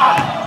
Ah!